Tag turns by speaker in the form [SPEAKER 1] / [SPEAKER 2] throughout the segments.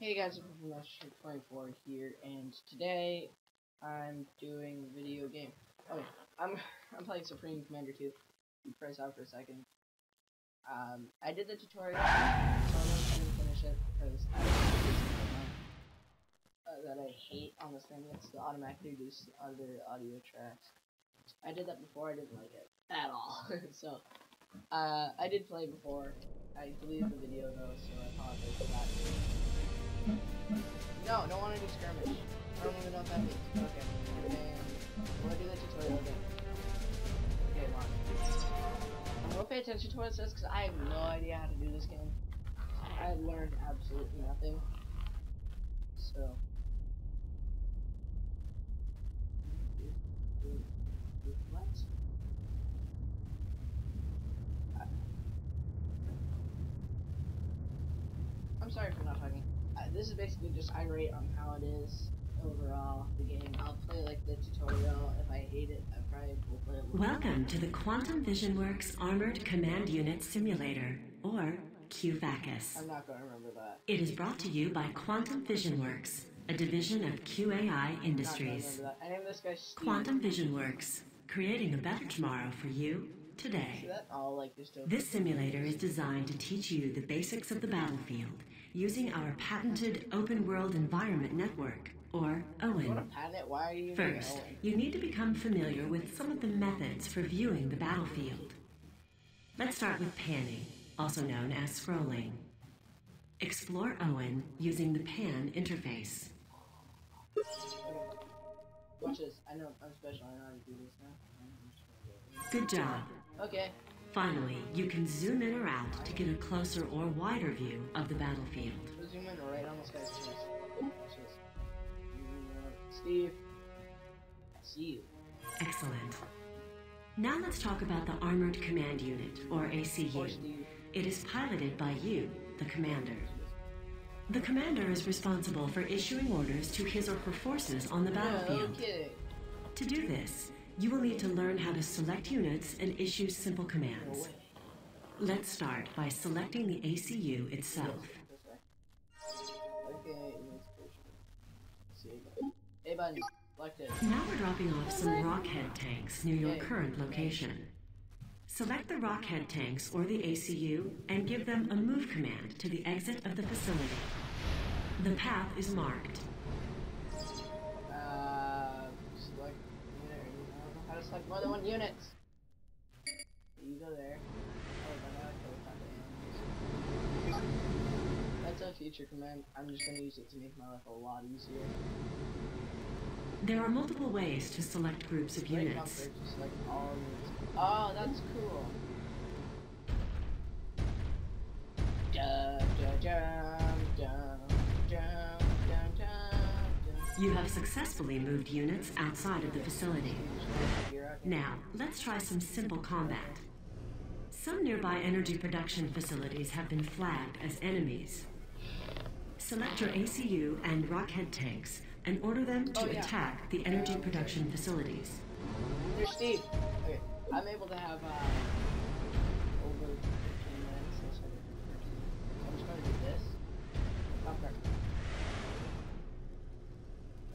[SPEAKER 1] Hey guys, I'm from Master24 here, and today I'm doing video game. Oh, I'm I'm playing Supreme Commander 2. You press out for a second. Um, I did the tutorial, so I'm gonna finish it because I uh, that I hate on this thing. It's to automatically reduce other audio tracks. I did that before. I didn't like it at all. so uh, I did play before. I deleted the video though, so I apologize for that. No, don't want to do skirmish. I don't even know what that means. Okay. And gonna do the tutorial again. Okay, come on. I'm gonna pay attention to what it says because I have no idea how to do this game. I learned absolutely nothing. So. What? I'm sorry for not this is basically just irate on how it is overall, the game. I'll play like the tutorial. If I hate it, I probably will play it.
[SPEAKER 2] Welcome to the Quantum Vision Works Armored Command Unit Simulator, or QVACUS.
[SPEAKER 1] I'm not gonna remember that.
[SPEAKER 2] It is brought to you by Quantum Vision Works, a division of QAI
[SPEAKER 1] I'm not gonna
[SPEAKER 2] Industries.
[SPEAKER 1] remember that. I named this guy Steve.
[SPEAKER 2] Quantum Vision Works, creating a better tomorrow for you today.
[SPEAKER 1] All like
[SPEAKER 2] This simulator is designed to teach you the basics of the battlefield using our patented Open World Environment Network, or OWEN.
[SPEAKER 1] patent it? Why are you
[SPEAKER 2] First,
[SPEAKER 1] Owen?
[SPEAKER 2] you need to become familiar with some of the methods for viewing the battlefield. Let's start with panning, also known as scrolling. Explore Owen using the pan interface.
[SPEAKER 1] Watch this. I know I'm special. I know how to do this now.
[SPEAKER 2] Good job.
[SPEAKER 1] gonna do it. Okay.
[SPEAKER 2] Finally, you can zoom in or out to get a closer or wider view of the battlefield.
[SPEAKER 1] Zoom in right on this guy's face. Steve. I see you.
[SPEAKER 2] Excellent. Now let's talk about the Armored Command Unit, or ACU. It is piloted by you, the commander. The commander is responsible for issuing orders to his or her forces on the
[SPEAKER 1] No
[SPEAKER 2] battlefield. To do this, you will need to learn how to select units and issue simple commands. Let's start by selecting the ACU itself.
[SPEAKER 1] This way. Okay, inspiration. Let's see. A button. Select it.
[SPEAKER 2] Now we're dropping off some Rockhead tanks near your current location. Select the Rockhead tanks or the ACU and give them a move command to the exit of the facility. The path is marked.
[SPEAKER 1] Don't know how to select more than one unit. You go there. Oh, then I have to go That's a future command. I'm just gonna use it to make my life a lot easier.
[SPEAKER 2] There are multiple ways to select groups of
[SPEAKER 1] Right
[SPEAKER 2] units.
[SPEAKER 1] comfort, just like all units. Oh, that's cool. Dun, dun, dun.
[SPEAKER 2] You have successfully moved units outside of the facility. Now, let's try some simple combat. Some nearby energy production facilities have been flagged as enemies. Select your ACU and Rockhead tanks and order them to
[SPEAKER 1] Oh, yeah.
[SPEAKER 2] attack the energy production facilities.
[SPEAKER 1] There's Steve. Okay, I'm able to have uh, over 15 minutes. So so I'm just going to do this. Oh, crap.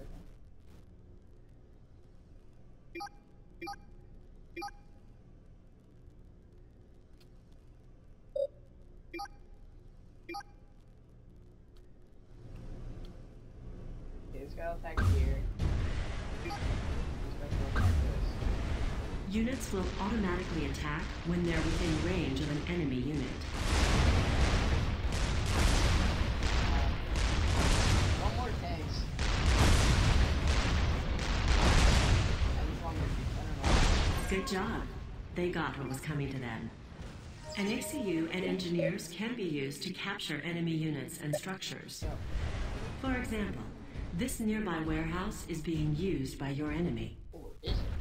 [SPEAKER 1] Okay. Okay, this guy will attack here. This guy will attack this.
[SPEAKER 2] Units will automatically attack when they're within range of an enemy unit.
[SPEAKER 1] One more tanks. I just want to, I don't know.
[SPEAKER 2] Good job. They got what was coming to them. An ACU and engineers can be used to capture enemy units and structures. For example, this nearby warehouse is being used by your enemy.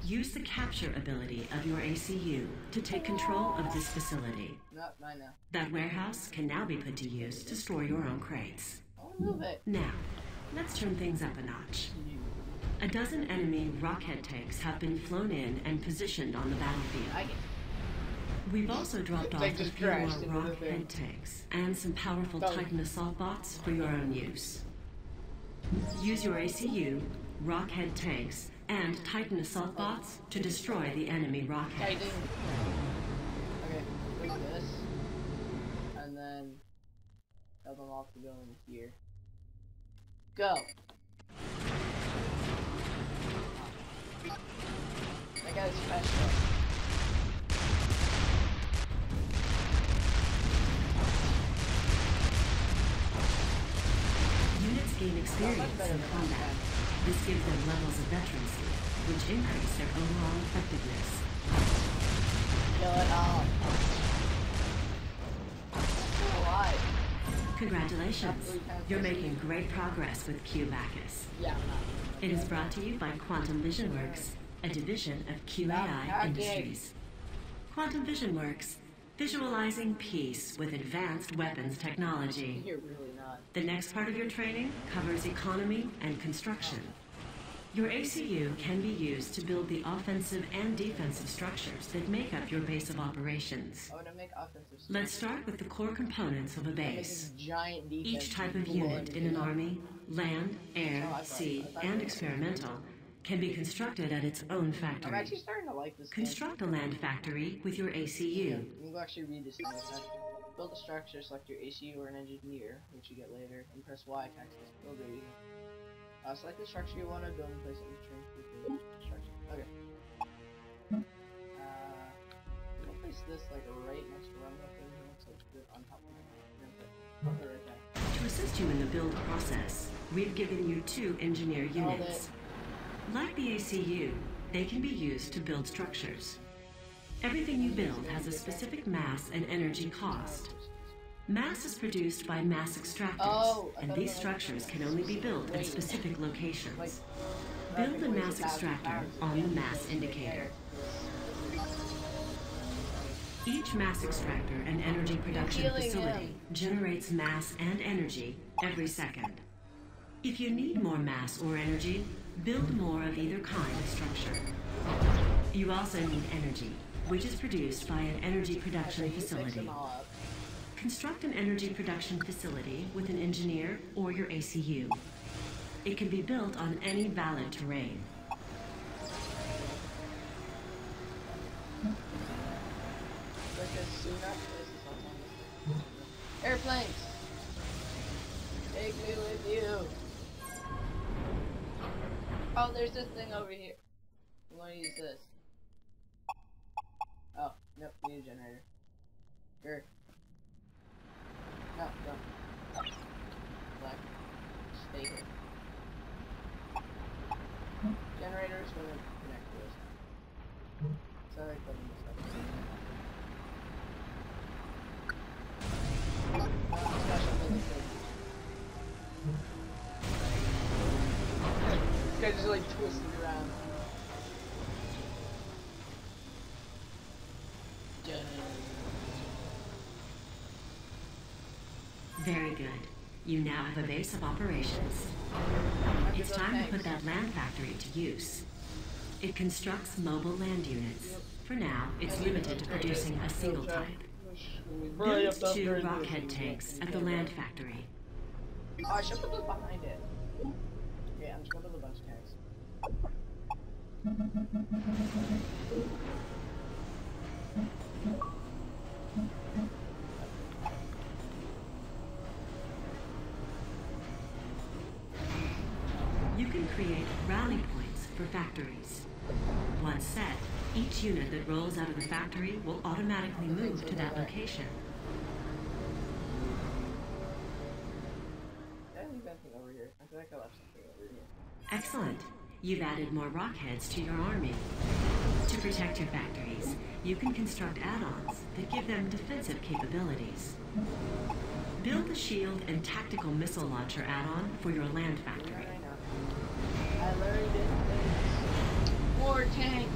[SPEAKER 1] Or is it?
[SPEAKER 2] Use the capture ability of your ACU to take control of this facility.
[SPEAKER 1] No, mine now.
[SPEAKER 2] That warehouse can now be put to use to store your own crates.
[SPEAKER 1] Move it.
[SPEAKER 2] Now, let's turn things up a notch. A dozen enemy rockhead tanks have been flown in and positioned on the battlefield. We've also dropped off a few more
[SPEAKER 1] crashed into the
[SPEAKER 2] rock head tanks and some powerful
[SPEAKER 1] Oh.
[SPEAKER 2] Titan assault bots for your own use. Use your ACU, rock head tanks, and Titan assault bots to destroy the enemy rock
[SPEAKER 1] I Okay, click this. And then tell them all to go in here. Go! That guy's special.
[SPEAKER 2] Units gain experience in combat. This gives them levels of veterancy, which increase their overall effectiveness.
[SPEAKER 1] It all.
[SPEAKER 2] Congratulations! You're making great progress with QVACUS.
[SPEAKER 1] Yeah,
[SPEAKER 2] It is brought to you by Quantum Vision Works, a division of QAI. Industries. Quantum Vision Works, visualizing peace with advanced weapons technology.
[SPEAKER 1] You're really not.
[SPEAKER 2] The next part of your training covers economy and construction. Your ACU can be used to build the offensive and defensive structures that make up your base of operations.
[SPEAKER 1] I want to make offensive.
[SPEAKER 2] Let's start with the core components of a base. Each type of unit in an army, land, air,
[SPEAKER 1] Oh,
[SPEAKER 2] sea, and experimental, can be constructed at its own
[SPEAKER 1] I'm
[SPEAKER 2] factory.
[SPEAKER 1] actually starting to like this.
[SPEAKER 2] Construct a land factory with your ACU.
[SPEAKER 1] you can go actually read this thing. It's not- Build a structure, select your ACU or an engineer, which you get later, and press Y to access build area. Uh, select the structure you want to build and place it in the train with the structure. Okay. Uh, I'm gonna place this like right next to Rumble thing here, so it's good on top of my gonna put- it right there.
[SPEAKER 2] To assist you in the build process, we've given you two engineer units. Like the ACU, they can be used to build structures. Everything you build has a specific mass and energy cost. Mass is produced by mass extractors,
[SPEAKER 1] Oh,
[SPEAKER 2] and these
[SPEAKER 1] it was like-
[SPEAKER 2] structures can only be built at specific locations. Build the mass extractor on the mass indicator. Each mass extractor and energy production facility generates mass and energy every second. If you need more mass or energy, build more of either kind of structure. You also need energy, which is produced by an energy production facility. Construct an energy production facility with an engineer or your ACU. It can be built on any valid terrain.
[SPEAKER 1] Airplanes! Take me with you! Oh, there's this thing over here. I'm gonna use this. Oh, nope, need a generator. Grr. No, don't. Black. Stay here. Generator's gonna connect to this. Sorry, putting this up. Special just like twisted around.
[SPEAKER 2] Very good. You now have a base of operations. It's time to put that land factory to use. It constructs mobile land units. For now, it's limited to producing a single type. Build two rockhead tanks at the land factory.
[SPEAKER 1] Oh, I should put those behind it. Yeah, I'm just a bunch of tanks.
[SPEAKER 2] For factories. Once set, each unit that rolls out of the factory will automatically move to that location. Excellent. You've added more rockheads to your army. To protect your factories, you can construct add-ons that give them defensive capabilities. Build the shield and tactical missile launcher add-on for your land factory.
[SPEAKER 1] I learned it. More tanks.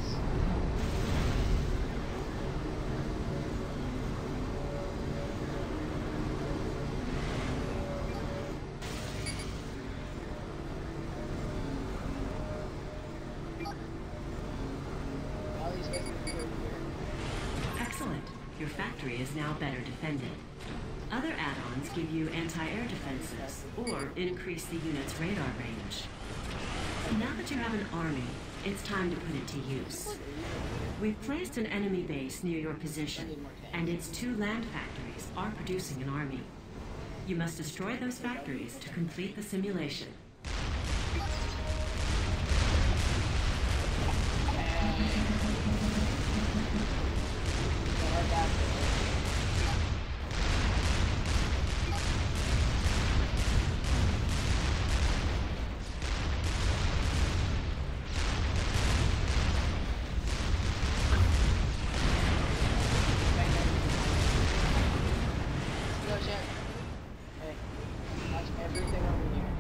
[SPEAKER 2] Excellent. Your factory is now better defended. Other add-ons give you anti-air defenses or increase the unit's radar range. Now that you have an army, it's time to put it to use. We've placed an enemy base near your position, and its two land factories are producing an army. You must destroy those factories to complete the simulation.
[SPEAKER 1] Yo, Shannon. Hey, watch everything over here.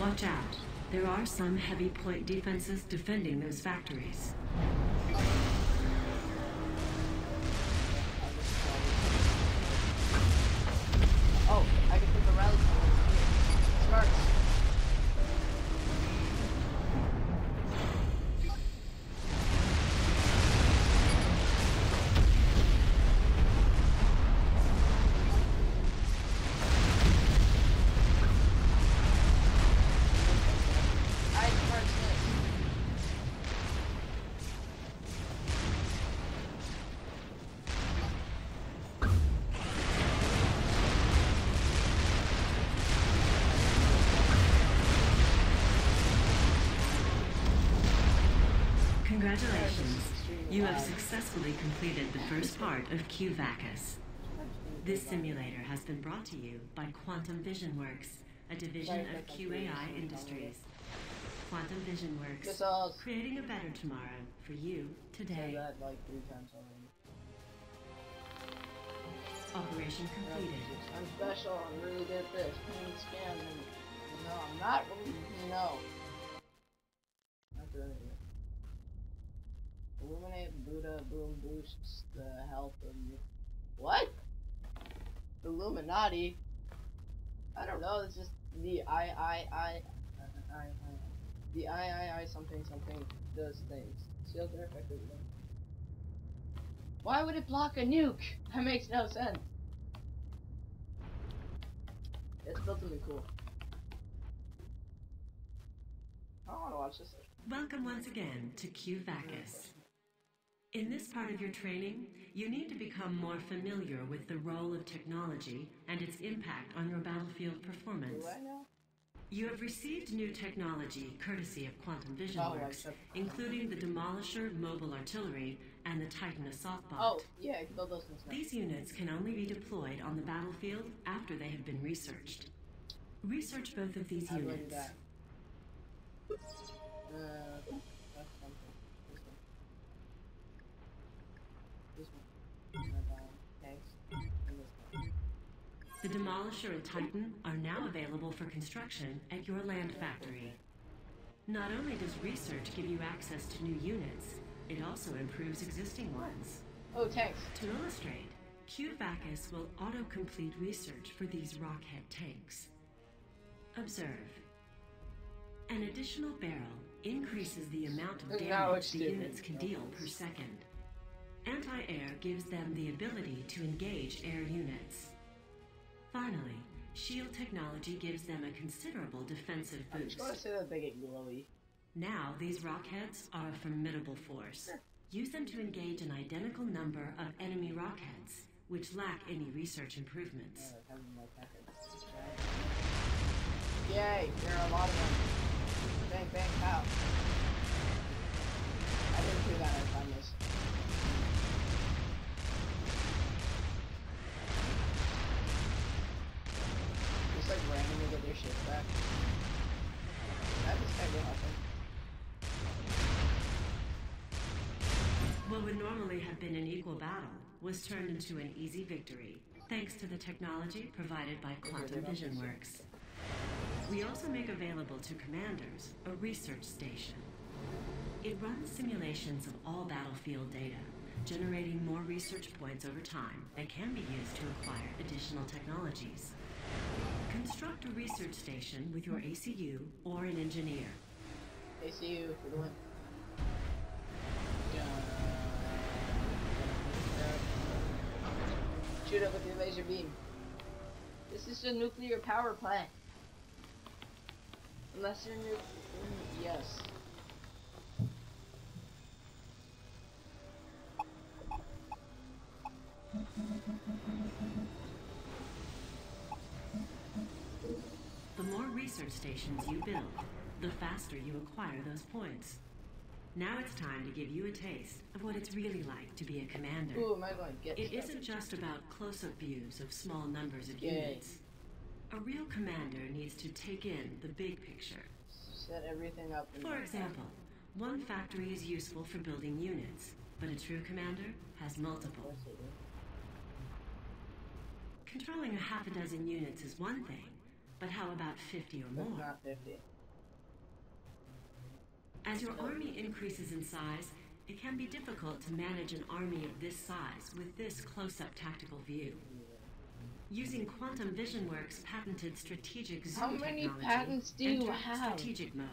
[SPEAKER 2] Watch out. There are some heavy point defenses defending those factories. Congratulations. You have successfully completed the first part of QVACUS. This simulator has been brought to you by Quantum Vision Works, a division of QAI Industries. Quantum Vision Works, creating a better tomorrow for you today.
[SPEAKER 1] that like three times already.
[SPEAKER 2] Operation completed.
[SPEAKER 1] I'm special. I'm really good at this. Scan. No, I'm not really. No. Not doing it. Illuminate Buddha boom boosts the health of you. What? Illuminati? I don't know. It's just the I I I I I the I I I something something does things. Seals are effective. Why would it block a nuke? That makes no sense. It's built be cool. I don't want to watch this.
[SPEAKER 2] Welcome once again to Q QVACUS. In this part of your training, you need to become more familiar with the role of technology and its impact on your battlefield performance.
[SPEAKER 1] Do I know?
[SPEAKER 2] You have received new technology courtesy of Quantum Vision
[SPEAKER 1] Oh,
[SPEAKER 2] Works, including the Demolisher mobile artillery and the Titan assault bot.
[SPEAKER 1] Oh, yeah, I can build those things.
[SPEAKER 2] These units can only be deployed on the battlefield after they have been researched. Research both of these units. The Demolisher and Titan are now available for construction at your land factory. Not only does research give you access to new units, it also improves existing ones.
[SPEAKER 1] Oh, tanks.
[SPEAKER 2] To illustrate, QVACUS will auto-complete research for these rockhead tanks. Observe. An additional barrel increases the amount of damage the units can deal per second. Anti-air gives them the ability to engage air units. Finally, shield technology gives them a considerable defensive boost.
[SPEAKER 1] gonna say that they get glowy.
[SPEAKER 2] Now, these rockheads are a formidable force. Use them to engage an identical number of enemy rockheads, which lack any research improvements.
[SPEAKER 1] Yeah, like having more packets. Yay, there are a lot of them. Bang, bang, pow. I didn't do that, I found this. Just like randomly get their shit back. That is kind of helping.
[SPEAKER 2] What would normally have been an equal battle was turned into an easy victory, thanks to the technology provided by Quantum Vision Works. We also make available to commanders a research station. It runs simulations of all battlefield data, generating more research points over time that can be used to acquire additional technologies. Construct a research station with your ACU or an engineer.
[SPEAKER 1] ACU for the win. Shoot it with your laser beam. This is a nuclear power plant. Unless you're nu- mm, yes.
[SPEAKER 2] The more research stations you build, the faster you acquire those points. Now it's time to give you a taste of what it's really like to be a commander.
[SPEAKER 1] Who am I going to get?
[SPEAKER 2] It isn't just about close-up views of small numbers of
[SPEAKER 1] Yay.
[SPEAKER 2] units. A real commander needs to take in the big picture.
[SPEAKER 1] Set everything up.
[SPEAKER 2] For example, one factory is useful for building units, but a true commander has multiple. Controlling a half a dozen units is one thing, but how about 50 or more?
[SPEAKER 1] not 50.
[SPEAKER 2] As your army increases in size, it can be difficult to manage an army of this size with this close-up tactical view. Using Quantum Vision Works' patented strategic zoom
[SPEAKER 1] How many
[SPEAKER 2] technology,
[SPEAKER 1] patents do you
[SPEAKER 2] enter
[SPEAKER 1] have?
[SPEAKER 2] Strategic mode.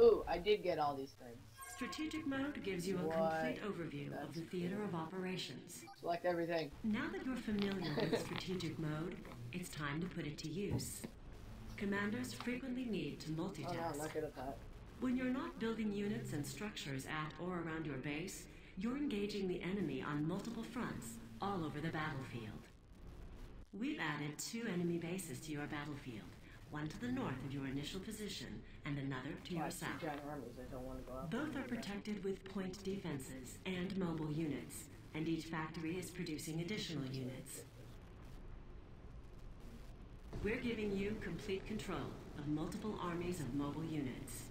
[SPEAKER 1] Ooh, I did get all these things.
[SPEAKER 2] Strategic mode gives you a
[SPEAKER 1] What?
[SPEAKER 2] complete overview of the theater of operations.
[SPEAKER 1] Select everything.
[SPEAKER 2] Now that you're familiar with strategic mode, it's time to put it to use. Commanders frequently need to
[SPEAKER 1] Oh no,
[SPEAKER 2] multitask.
[SPEAKER 1] not good at that.
[SPEAKER 2] When you're not building units and structures at or around your base, you're engaging the enemy on multiple fronts all over the battlefield. We've added two enemy bases to your battlefield, one to the north of your initial position and another to your south.
[SPEAKER 1] armies. I don't want to go out.
[SPEAKER 2] Both are protected with point defenses and mobile units, and each factory is producing additional units. We're giving you complete control of multiple armies of mobile units.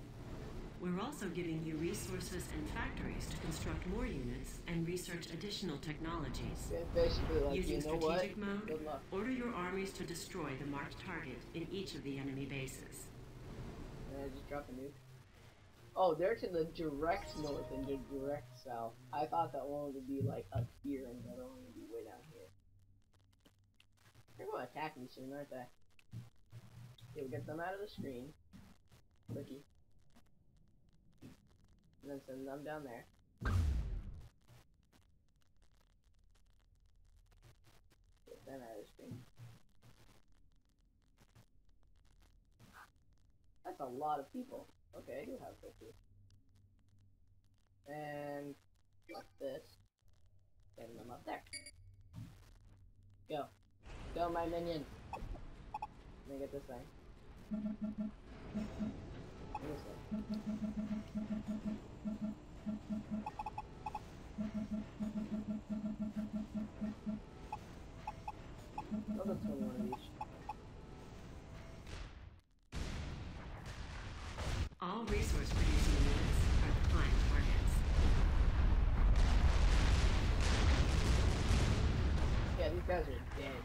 [SPEAKER 2] We're also giving you resources and factories to construct more units and research additional technologies.
[SPEAKER 1] Basically like,
[SPEAKER 2] Using
[SPEAKER 1] you know what?
[SPEAKER 2] strategic mode, order your armies to destroy the marked target in each of the enemy bases.
[SPEAKER 1] And I just dropped a nuke. Oh, they're to the direct north and the direct south. I thought that one would be like up here and the other one would be way down here. To attack me soon, aren't they? Okay, we'll get them out of the screen. Quickie. And then send them down there. Get them out of the screen. That's a lot of people. Okay, I do have pictures. And like this. Send them up there. Go. Go, my minion. Let me get this thing. This thing. I'll 21 of each.
[SPEAKER 2] All resource producing units are prime targets.
[SPEAKER 1] Yeah, these guys are dead.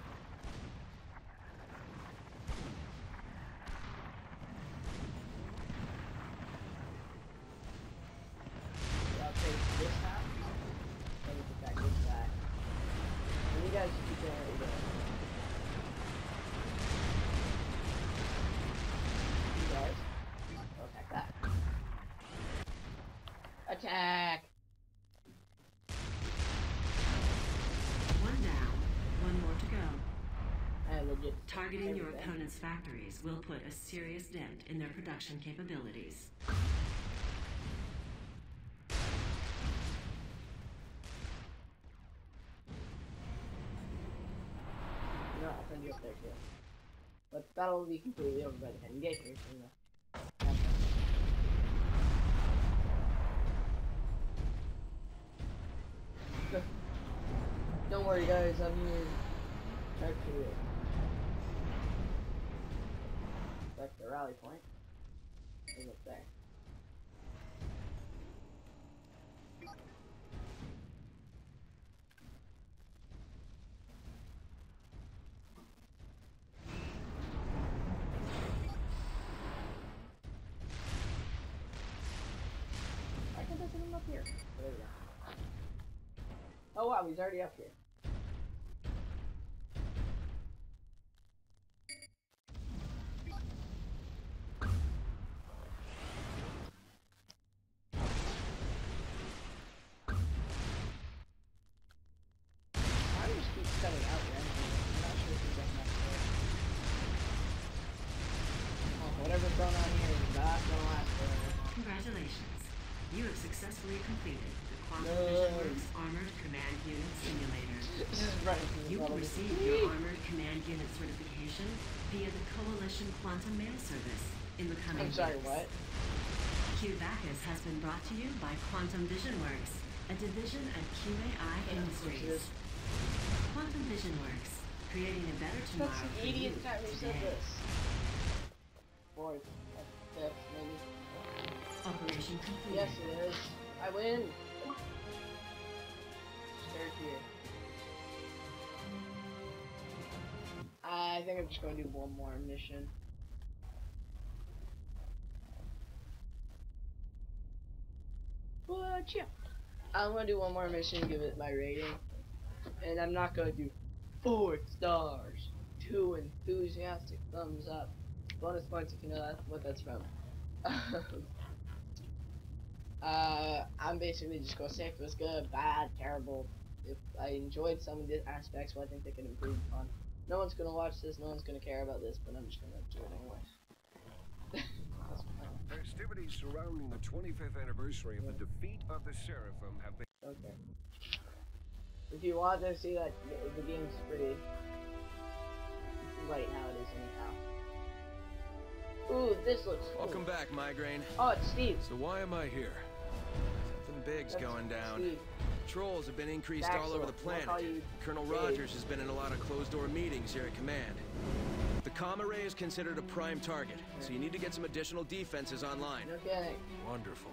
[SPEAKER 1] Yeah, I'll take this half. And we attack this guy. And you guys keep doing what you're doing. You guys, go attack that. Attack!
[SPEAKER 2] One down, one more to go.
[SPEAKER 1] I legit.
[SPEAKER 2] Targeting your opponent's factories will put a serious dent in their production capabilities.
[SPEAKER 1] No, I'll send you up there too. But that'll be completely over by the time you get here. So no. Don't worry, guys. I'm here. Rally point. Is up there. I can visit him up here. Oh wow, he's already up
[SPEAKER 2] successfully completed the Quantum
[SPEAKER 1] No.
[SPEAKER 2] Vision Works Armored Command Unit Simulator.
[SPEAKER 1] This is running
[SPEAKER 2] You will receive your Armored Command Unit certification via the Coalition Quantum Mail Service in the coming
[SPEAKER 1] I'm sorry,
[SPEAKER 2] weeks.
[SPEAKER 1] what?
[SPEAKER 2] QVACUS has been brought to you by Quantum Vision Works, a division of QAI Industries. Quantum Vision Works, creating a better tomorrow
[SPEAKER 1] That's
[SPEAKER 2] you
[SPEAKER 1] idiot that said
[SPEAKER 2] today.
[SPEAKER 1] this. Fourth. Fifth, maybe.
[SPEAKER 2] Operation completed.
[SPEAKER 1] Yes, it is. I win. Start here. I think I'm just going to do one more mission. But yeah, I'm going to do one more mission, give it my rating, and I'm not going to do four stars, two enthusiastic thumbs up, bonus points if you know that, what that's from. Uh, I'm basically just gonna say if it was good, bad, terrible. If I enjoyed some of the aspects, well, I think they can improve upon. No one's gonna watch this, no one's gonna care about this, but I'm just gonna do it anyways. That's fine.
[SPEAKER 3] Festivities surrounding the 25th anniversary of the defeat of the Seraphim have been.
[SPEAKER 1] Okay. If you want to see that, the- the game's pretty right how it is anyhow. Ooh, this looks cool.
[SPEAKER 4] Welcome back, Migraine.
[SPEAKER 1] Oh, it's Steve.
[SPEAKER 4] So why am I here? Something big's going down.
[SPEAKER 1] Steve.
[SPEAKER 4] Trolls have been increased all over the planet. Colonel Rogers has been in a lot of closed-door meetings here at command. The comm array is considered a prime target, so you need to get some additional defenses online.
[SPEAKER 1] Okay.
[SPEAKER 4] Wonderful.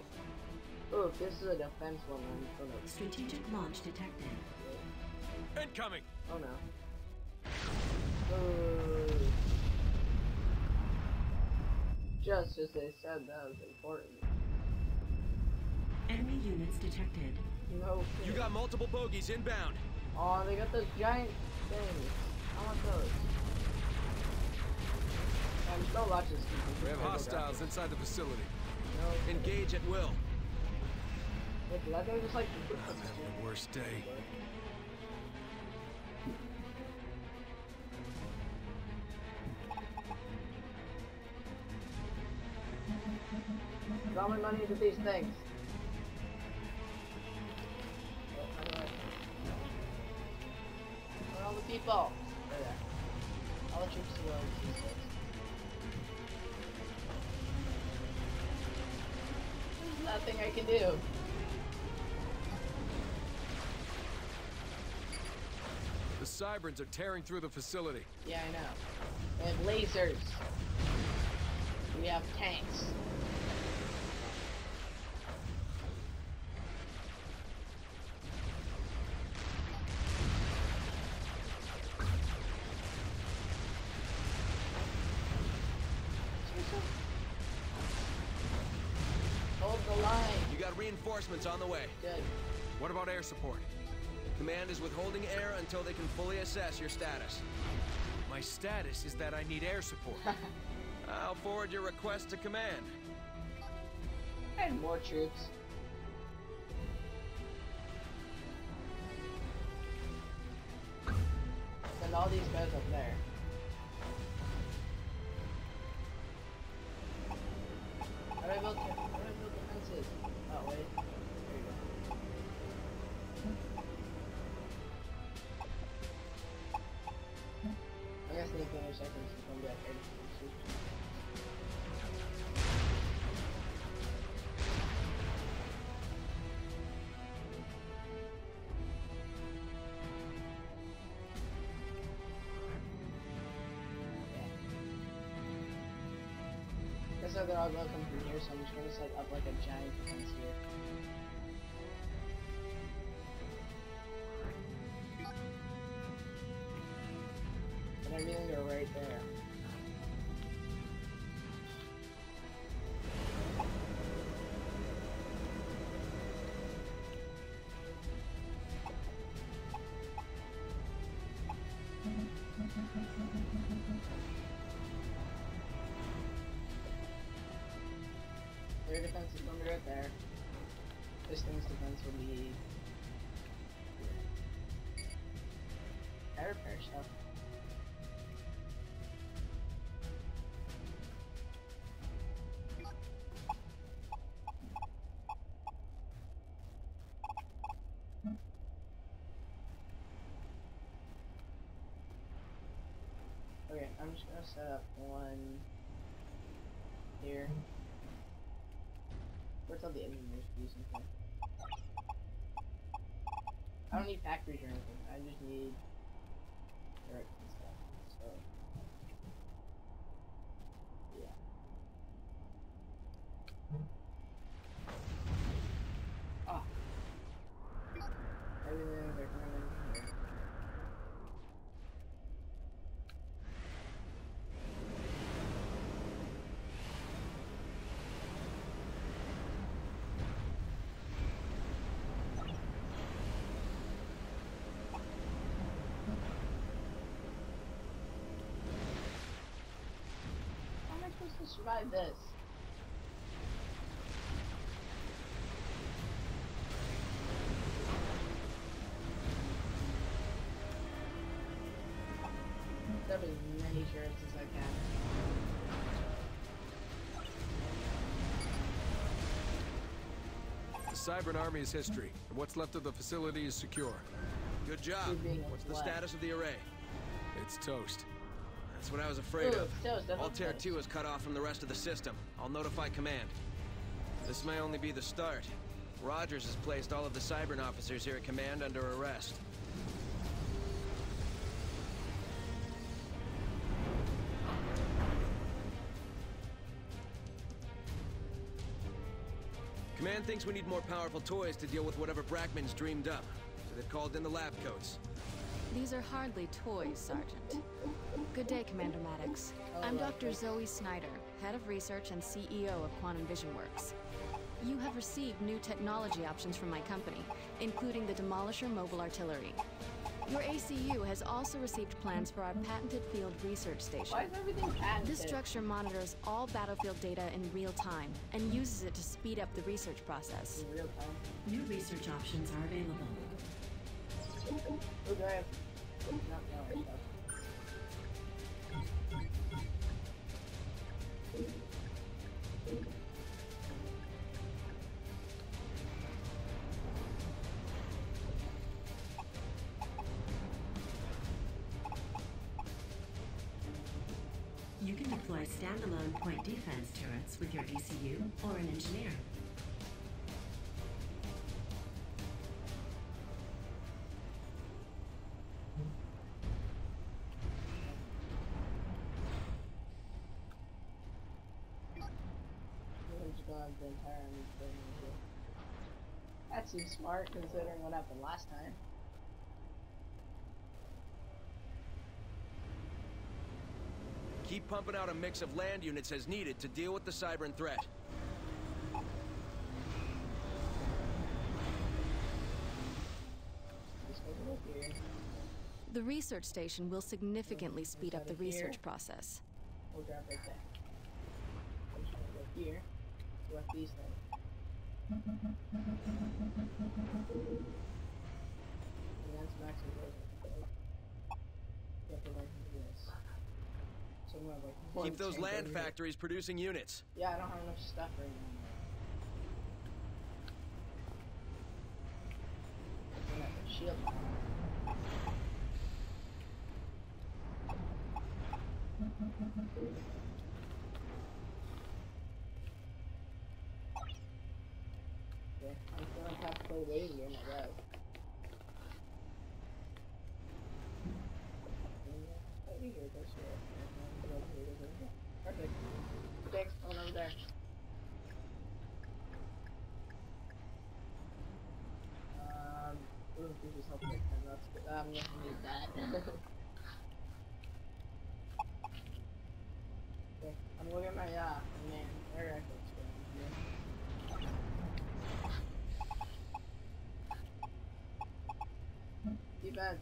[SPEAKER 1] Oh, this is a defense one. I'm gonna.
[SPEAKER 2] Strategic launch detected.
[SPEAKER 4] Incoming!
[SPEAKER 1] Oh no. Ooh. Just as they said that was important.
[SPEAKER 2] Enemy units detected.
[SPEAKER 1] No.
[SPEAKER 4] You got multiple bogies inbound.
[SPEAKER 1] Oh, they got those giant things. I want those. I'm still watching this.
[SPEAKER 5] We have hostiles inside the facility.
[SPEAKER 1] No.
[SPEAKER 4] Engage at will.
[SPEAKER 1] Wait, did that thing just like?
[SPEAKER 5] I'm having the worst day.
[SPEAKER 1] Put all my money into these things. Where are all the people? There they are. All the troops to those these things. There's nothing I can do.
[SPEAKER 5] The Cybrans are tearing through the facility.
[SPEAKER 1] Yeah, I know. We have lasers. We have tanks.
[SPEAKER 5] Support?
[SPEAKER 4] Command is withholding air until they can fully assess your status.
[SPEAKER 5] My status is that I need air support.
[SPEAKER 4] I'll forward your request to command.
[SPEAKER 1] And more troops. Send all these guys up there. I Guess they're all gonna come from here, so I'm just gonna set up like a giant fence here. And everything go right there. Their defense is gonna be right there. This thing's defense will be. I repair stuff. Okay, I'm just gonna set up one here. Or tell the engineers to do something. I don't need factories or anything. I just need turrets and stuff. So yeah. Ah. Everything they're coming here. How am I supposed to survive this? Set up as many turrets as I can.
[SPEAKER 5] The Cybran army is history, and what's left of the facility is secure.
[SPEAKER 4] Good job. What's the
[SPEAKER 1] black.
[SPEAKER 4] status of the array?
[SPEAKER 5] It's toast.
[SPEAKER 4] That's what I was afraid
[SPEAKER 1] Ooh,
[SPEAKER 4] of.
[SPEAKER 1] toast, I love
[SPEAKER 4] Altair 2 is cut off from the rest of the system. I'll notify command. This may only be the start. Rogers has placed all of the Cybran officers here at command under arrest. Command thinks we need more powerful toys to deal with whatever Brackman's dreamed up. So they've called in the lab coats.
[SPEAKER 6] These are hardly toys, Sergeant. Good day, Commander Maddox. I'm Dr. Zoe Snyder, Head of Research and CEO of Quantum Vision Works. You have received new technology options from my company, including the Demolisher Mobile Artillery. Your ACU has also received plans for our patented field research station.
[SPEAKER 1] Why is everything patented?
[SPEAKER 6] This structure monitors all battlefield data in real time and uses it to speed up the research process.
[SPEAKER 1] in real time.
[SPEAKER 2] New research options are available. You can deploy standalone point defense turrets with your ACU or an engineer.
[SPEAKER 1] Smart considering what happened last time.
[SPEAKER 4] Keep pumping out a mix of land units as needed to deal with the Cybran threat.
[SPEAKER 1] Just over here.
[SPEAKER 6] The research station will significantly speed up the research process.
[SPEAKER 1] We'll drop right there. I'm just gonna go here. Select these things. And that's maximum version. You have to like do this. So I'm gonna have, like one
[SPEAKER 4] Keep those land factories producing units.
[SPEAKER 1] Yeah, I don't have enough stuff right now. I'm gonna have a shield. Gonna have Uh,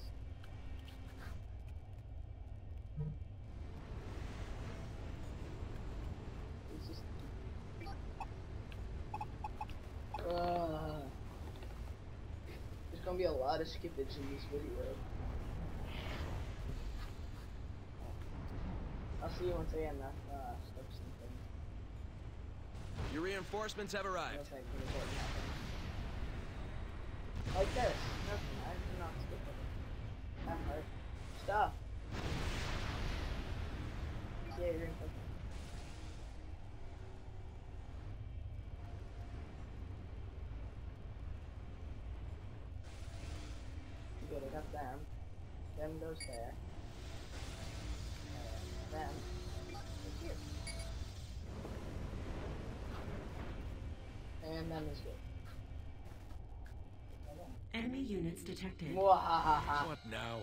[SPEAKER 1] there's gonna be a lot of skippage in this video. I'll see you once again. am uh,
[SPEAKER 4] Your reinforcements have arrived.
[SPEAKER 1] Like this. Nothing. Yeah, you're in something. Good, I got them. Uh, them goes there. And them is here. And them is good.
[SPEAKER 2] Enemy units detected.
[SPEAKER 5] What now?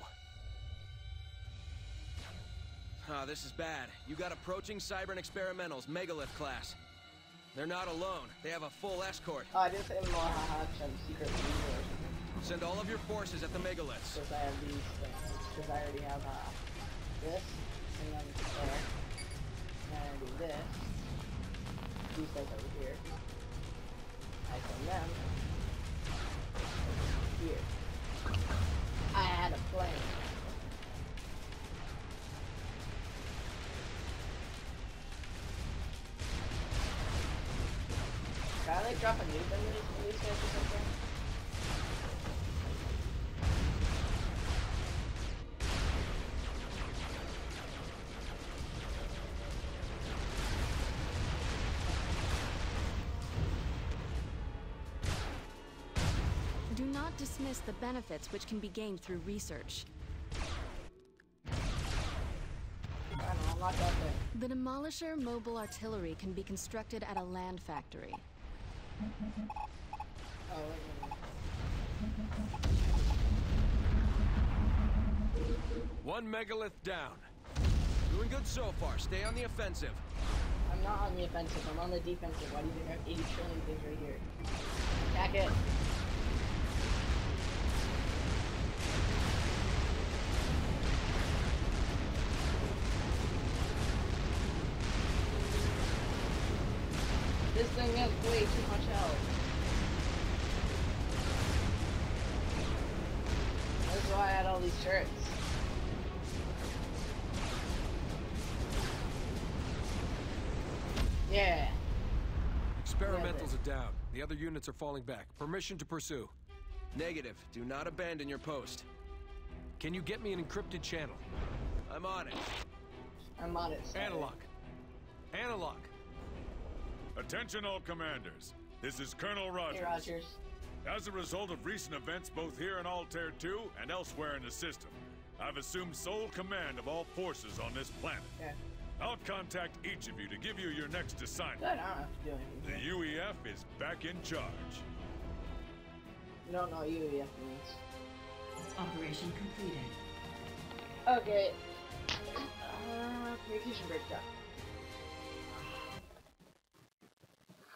[SPEAKER 4] Ah, this is bad. You got approaching Cybran Experimentals, Megalith class. They're not alone. They have a full escort.
[SPEAKER 1] Oh, I didn't say mwahaha because I'm secret.
[SPEAKER 4] Send all of your forces at the Megaliths.
[SPEAKER 1] Because I have these things. Because I already have uh, this. And then there. And I do this. These guys over here. I send them. Here. I had a plan. Drop a nuke on these, these guys or something?
[SPEAKER 6] Do not dismiss the benefits which can be gained through research.
[SPEAKER 1] I don't know, I'm not that there.
[SPEAKER 6] The Demolisher mobile artillery can be constructed at a land factory.
[SPEAKER 1] Oh, wait, wait, wait.
[SPEAKER 5] Oh, One megalith down.
[SPEAKER 4] Doing good so far. Stay on the offensive.
[SPEAKER 1] I'm not on the offensive, I'm on the defensive. Why do you have 80 trillion things right here? Attack it. Way too much health. That's why I had all these shirts. Yeah.
[SPEAKER 5] Experimentals are down. The other units are falling back. Permission to pursue.
[SPEAKER 4] Negative. Do not abandon your post.
[SPEAKER 5] Can you get me an encrypted channel?
[SPEAKER 4] I'm on it.
[SPEAKER 1] I'm on it. sorry.
[SPEAKER 5] Analog. Analog.
[SPEAKER 7] Attention all commanders. This is Colonel Rogers.
[SPEAKER 1] Hey, Rogers.
[SPEAKER 7] As a result of recent events both here in Altair 2 and elsewhere in the system, I've assumed sole command of all forces on this planet.
[SPEAKER 1] Yeah.
[SPEAKER 7] I'll contact each of you to give you your next
[SPEAKER 1] Good,
[SPEAKER 7] assignment.
[SPEAKER 1] I don't have to do anything.
[SPEAKER 7] The UEF is back in charge.
[SPEAKER 1] You don't know UEF means.
[SPEAKER 2] Operation completed.
[SPEAKER 1] Okay. Uh, communication breakdown.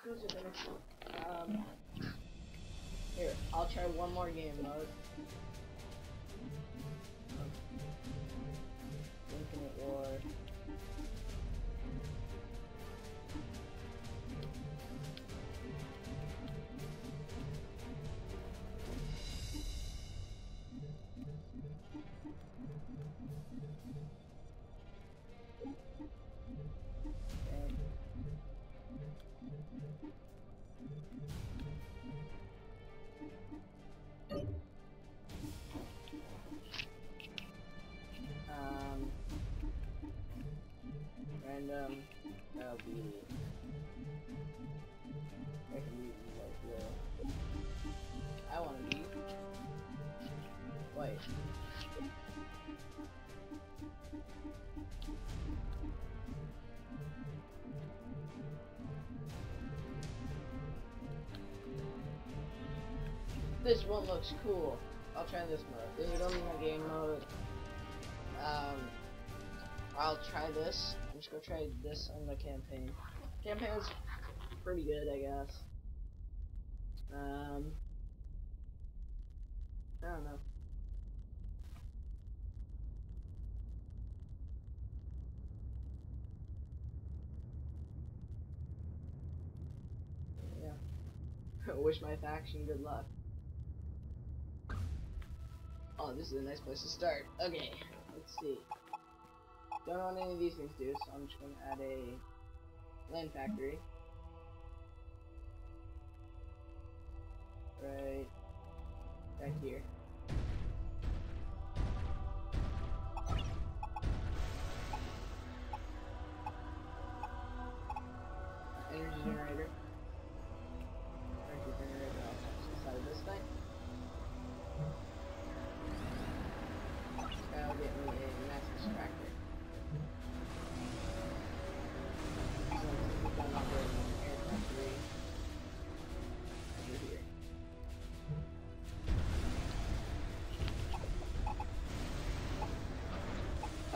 [SPEAKER 1] Um, here, I'll try one more game mode. Infinite War. Looks cool. I'll try this mode. This is only my game mode. Um, I'll try this. I'm just gonna try this on the campaign. Campaign's pretty good, I guess. Um, I don't know. Yeah. Wish my faction good luck. Oh, this is a nice place to start. Okay, let's see. Don't know what any of these things do, so I'm just gonna add a land factory. Right back here.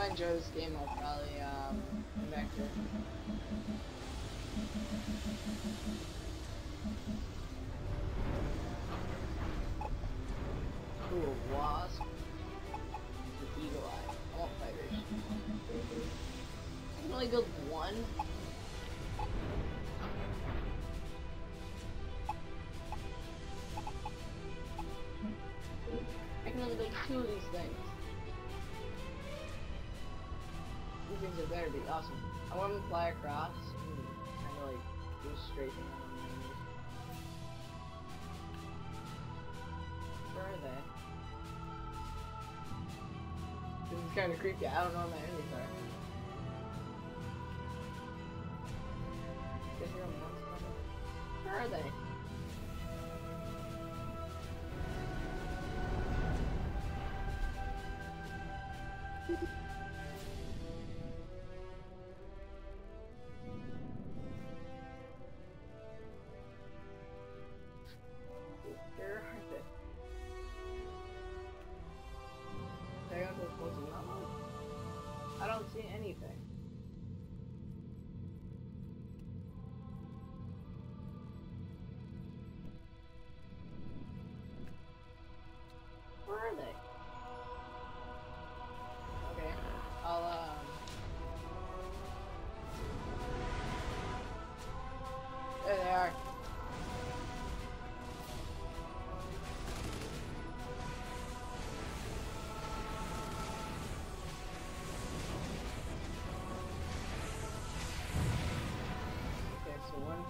[SPEAKER 1] Enjoy this game, I'll probably um, come back it. Ooh, a wasp. With eagle eye. Want fighters. I can only build one. Be awesome. I want them to fly across. Kind of like do a straight thing on them. Where are they? This is kind of creepy. I don't know my enemies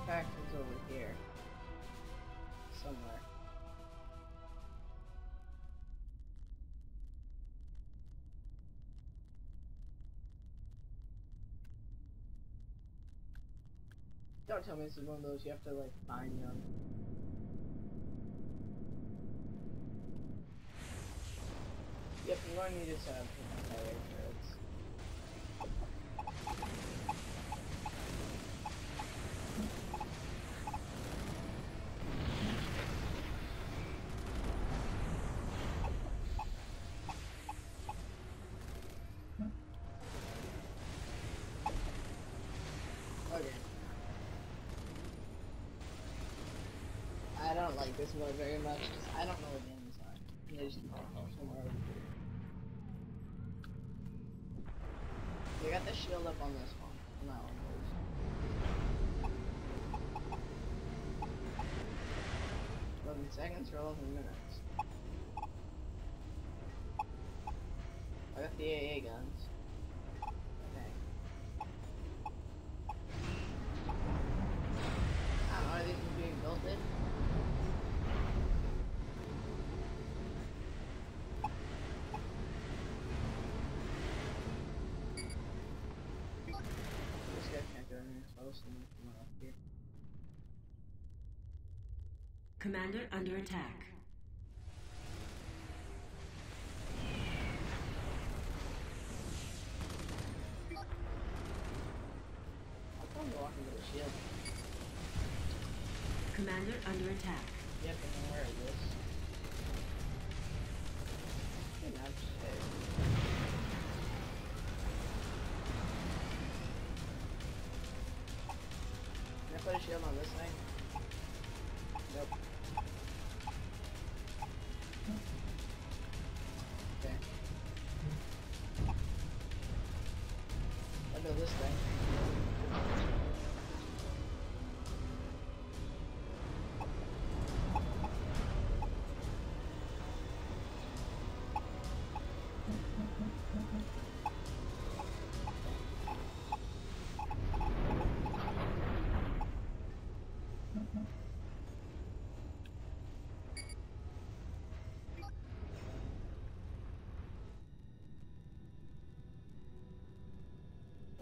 [SPEAKER 1] one over here. Somewhere. Don't tell me this is one of those you have to like find them. Yep, I'm going to need this uh, fire turrets. Okay. I don't like this mode very much I don't know what the enemies are. Just somewhere over here. They got the shield up on this one. On that one. Eleven seconds or eleven minutes. I got the AA guns. Okay. I don't know, are these being built in? This guy can't go any close come up here.
[SPEAKER 2] Commander under attack.
[SPEAKER 1] I'll probably walk into the shield.
[SPEAKER 2] Commander under attack.
[SPEAKER 1] Yep, and then where is this?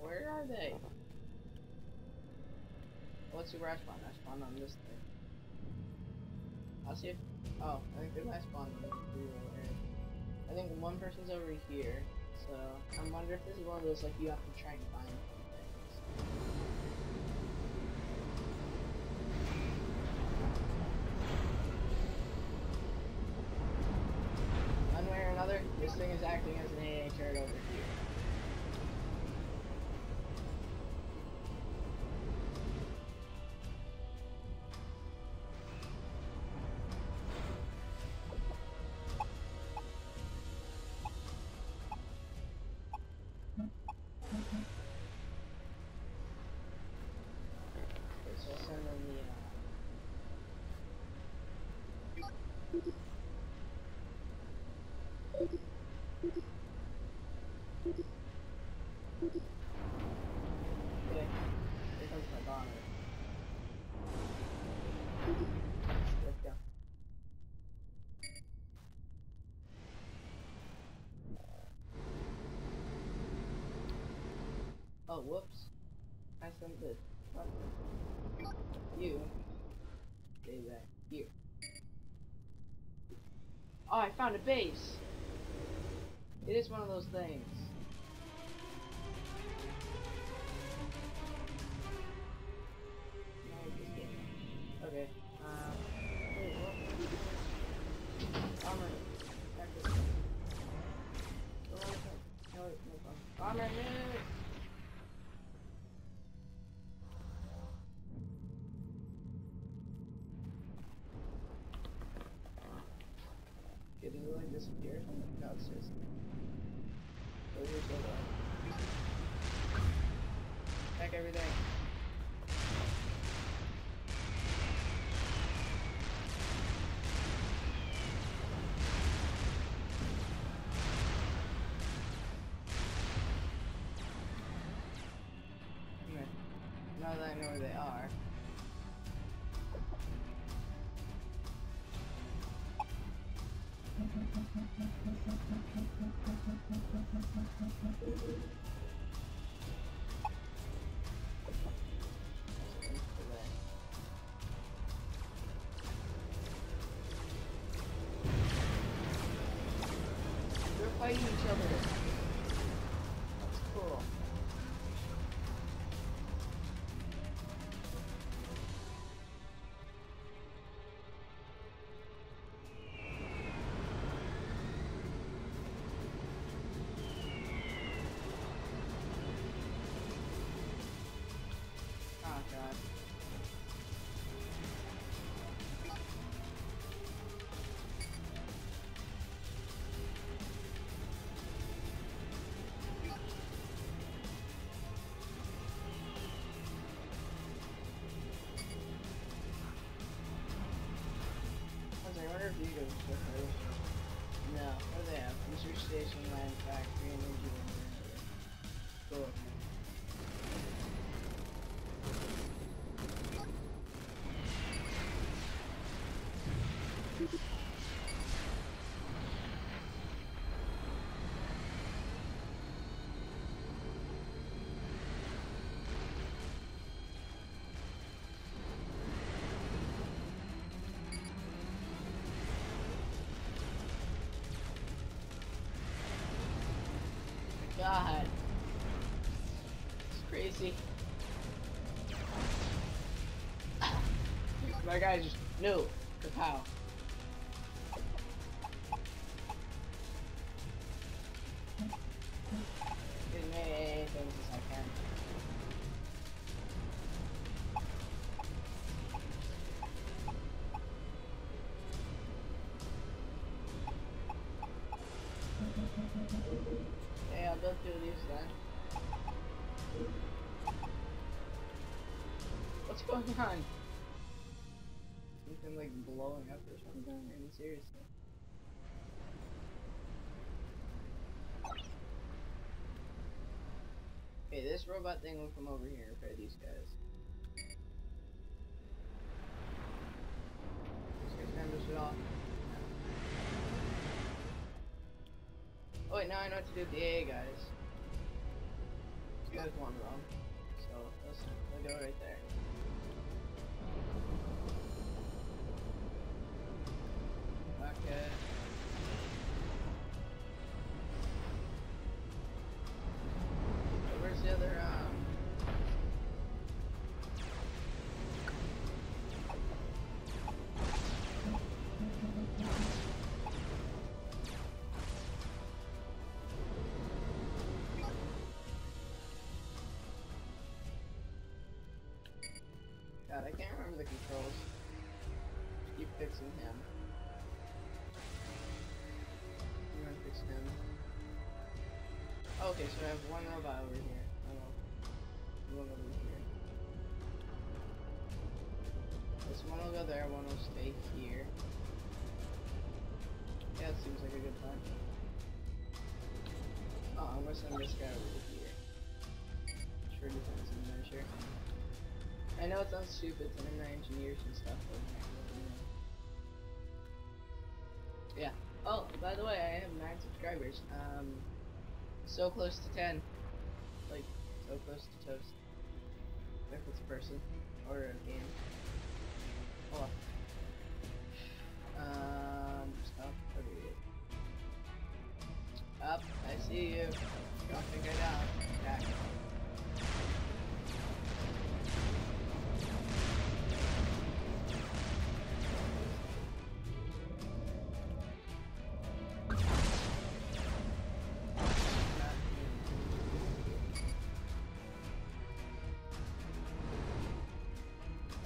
[SPEAKER 1] Where are they? Let's see where I spawn. I spawned on this thing. I'll see if. Oh, I think they might spawn on area. I think one person's over here. So I wonder if this is one of those like you have to try and Oh, whoops. I sent this. You. Stay back here. Oh, I found a base! It is one of those things. It's. Oh, here's everything. Now that I know where they are. They're fighting each other. That's cool. Oh god. I was like, I wonder if you go with her. No, what do they have? Research station, land factory, energy generator. Go with me. God. It's crazy. My guy just no. Kapow. Okay, this robot thing will come over here and repair these guys. This guy's gonna push it off. Oh wait, now I know what to do with the AA guys. This there's one wrong. So let's, go right there. I can't remember the controls. Keep fixing him. I'm gonna fix him. Okay, so I have one robot over here. Oh, one over here. This one will go there, one will stay here. Yeah, it seems like a good plan. Oh, uh, I'm gonna send this guy over here. Sure defense measure. I know it sounds stupid, some of my engineers and stuff, but. Yeah. Oh, by the way, I have nine subscribers. Um, so close to ten. Like, so close to toast. If it's a person or a game. Hold on. Um, stop. Up. I see you. Don't think I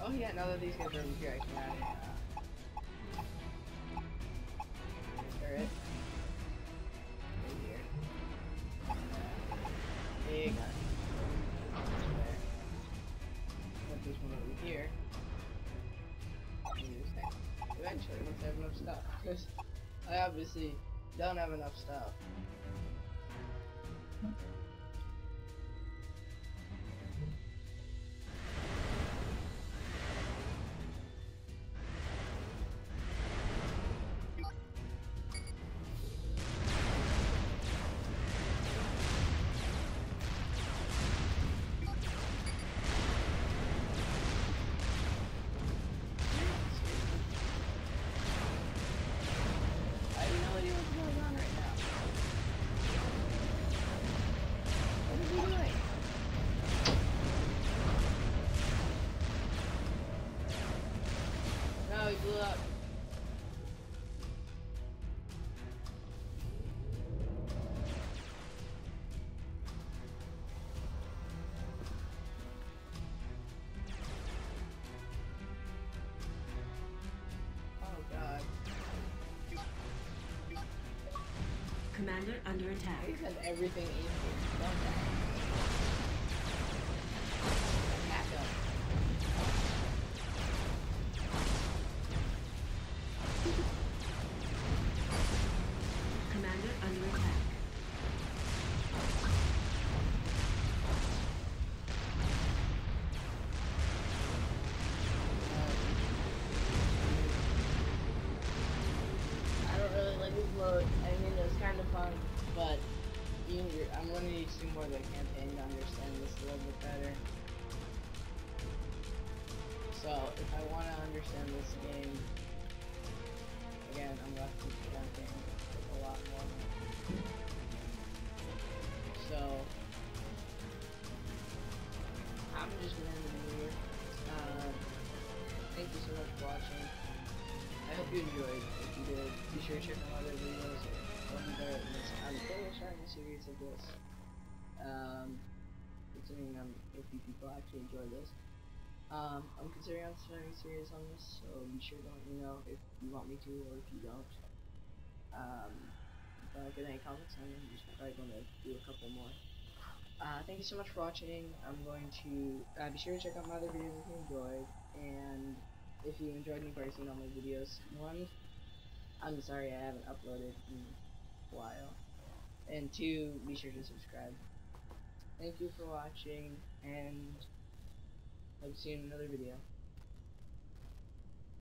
[SPEAKER 1] Oh yeah, now that these guys are over
[SPEAKER 2] Commander under attack.
[SPEAKER 1] He has everything in of the campaign to understand this a little bit better. So, if I want to understand this game, again, I'm going to have to keep campaign a lot more. A few people actually enjoy this. Um, I'm considering on starting a series on this, so be sure to let me know if you want me to or if you don't. Um, if I get any comments, I'm just probably going to do a couple more. Uh, thank you so much for watching. I'm going to uh, be sure to check out my other videos if you enjoyed, and if you enjoyed me seen all my videos. One, I'm sorry I haven't uploaded in a while. And two, be sure to subscribe. Thank you for watching, and I'll see you in another video.